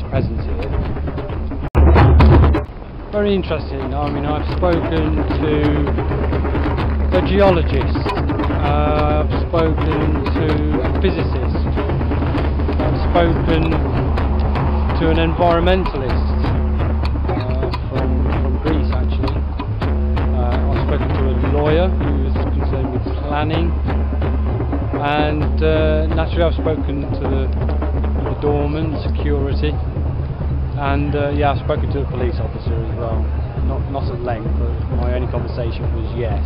present here. Very interesting. I mean, I've spoken to a geologist, uh, I've spoken to a physicist, I've spoken to an environmentalist, lawyer who's concerned with planning and uh, naturally I've spoken to the doorman, security, and uh, yeah, I've spoken to a police officer as well. Not not at length, but my only conversation was yes.